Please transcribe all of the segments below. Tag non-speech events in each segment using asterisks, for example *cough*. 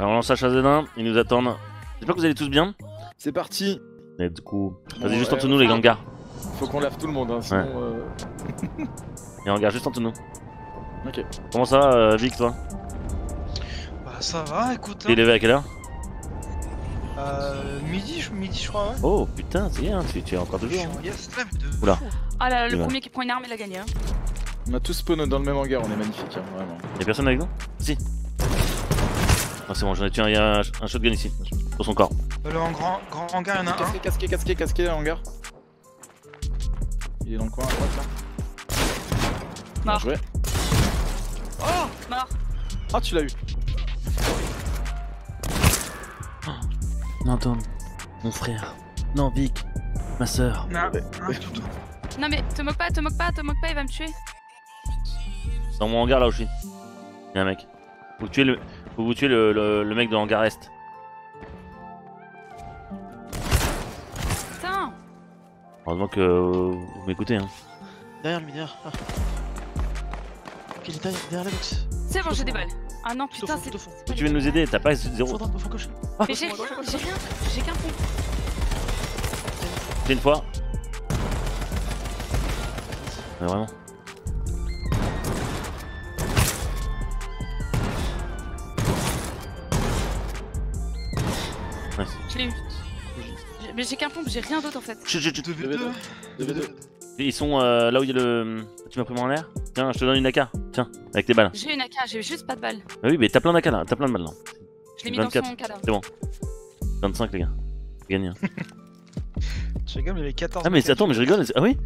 Alors on lance la chasse des nains, ils nous attendent. J'espère que vous allez tous bien. C'est parti Et du coup, Bon, vas-y juste ouais, en dessous de nous les enfin. gangars. Faut qu'on lave tout le monde, hein, sinon... euh, *laughs* Et hangar juste en dessous de nous. Ok. Comment ça va, euh, Vic, toi? Bah ça va, écoute. T'es Hein. levé à quelle heure? Euh, midi, je- midi je crois, ouais. Oh putain, c'est bien, tu, tu es encore toujours. hein. de Oula. Ah là, le Ouais. premier qui prend une arme, il a gagné. Hein. On a tous spawn dans le même hangar, on est magnifique, hein, vraiment. Y'a personne avec nous? Si. Ah, c'est bon, j'en ai tué un, y a un, un shotgun ici, sur son corps. Euh, Le en grand, grand hangar, il y en a un. Casqué, casqué, casqué, casqué, le hangar. Il est dans le coin à droite, là. Bien Mort. joué. Oh Mort Ah, tu l'as eu Non, Tom, mon frère. Non, Vic, ma soeur. Non, un toutou. Non mais te moque pas, te moque pas, te moque pas, il va me tuer. C'est dans mon hangar là où je suis. Y'a un mec. Faut tuer le, faut vous tuer le, le, le mec de hangar est. Putain Heureusement que euh, vous m'écoutez. Hein. Derrière derrière. Ah. Ok, il est derrière, derrière la box. C'est bon, j'ai des balles. Ah non, putain, c'est. c'est pas Tu veux des nous balles. aider T'as pas zéro. Gauche. Mais j'ai rien, j'ai rien, j'ai qu'un point. Fais une fois. Mais vraiment. Je l'ai eu. J'ai- Mais j'ai qu'un pompe, j'ai rien d'autre en fait. Chut, chut, chut. 2v2. 2v2. Ils sont euh, là où il y a le. Tu m'as pris moi en l'air? Tiens, je te donne une AK. Tiens, avec tes balles. J'ai une AK, j'ai juste pas de balles. Ah oui, mais t'as plein d'AK là, t'as plein de balles là. Je l'ai mis 24. dans son cadavre. 25 les gars. Gagné. hein. J'ai comme il y avait 14. Ah mais attends, mais je rigole. Ah oui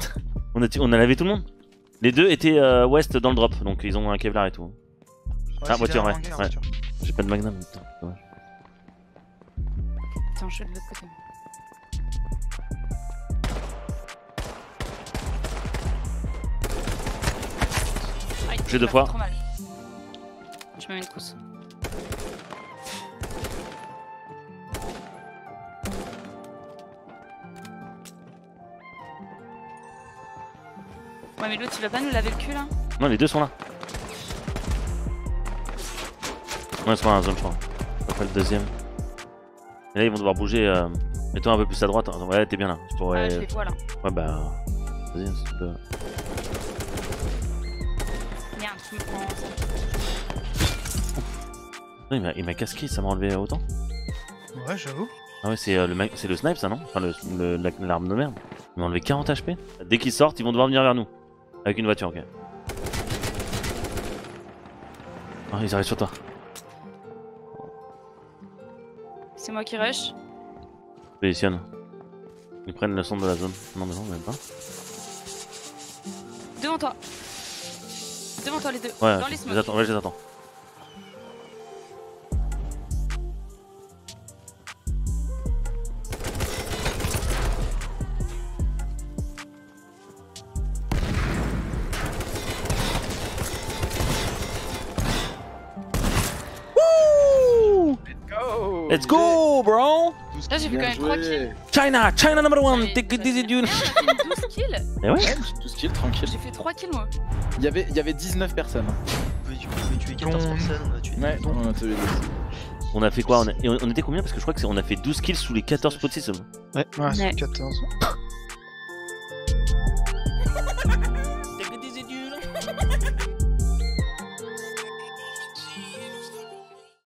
*laughs* on a, tu- on a lavé tout le monde Les deux étaient euh, ouest dans le drop, donc ils ont un Kevlar et tout. Ah, voiture, ouais, ouais. J'ai pas de magnum. putain. Attends, je suis de l'autre côté. J'ai deux fois. fait trop mal. Je me mets une trousse. Ouais mais l'autre il va pas nous laver le cul là Non, les deux sont là. Ouais, ils sont dans la zone, je crois. Après le deuxième. Et là, ils vont devoir bouger. Euh... Mets-toi un peu plus à droite. hein. Ouais, t'es bien là. Tu pourrais... Ah je les vois là. Ouais, bah. Vas-y, si tu peux. Merde, tu me prends ça. Non, il m'a- il m'a casqué, ça m'a enlevé autant. Ouais, j'avoue. Ah ouais, c'est euh, le, mec- c'est le snipe ça, non? Enfin, le- le- l'arme de merde. Il m'a enlevé 40 HP. Dès qu'ils sortent, ils vont devoir venir vers nous. Avec une voiture, ok. Ah, ils arrivent sur toi. C'est moi qui rush. Positionne. Ils prennent le centre de la zone. Non, mais non, même pas. Devant toi. Devant toi les deux. Ouais, Dans les je smokes. les attends. Ouais, je les attends. Let's go, bro Là j'ai fait quand même 3 kills. China, China number one. Take it easy, dude. J'ai fait *laughs* 12 kills. Eh ouais. Ouais, j'ai tout skill, tranquille. J'ai fait 3 kills moi. Il y avait, il y avait 19 personnes. On peut on peut tuer 14 Ton- personnes, on a tué Ouais, on a tué les- On a fait quoi? On, a- et on- on était combien? Parce que je crois que on a fait 12 kills sous les 14 potes seulement. Ouais. Ouais, c'est Ouais. 14.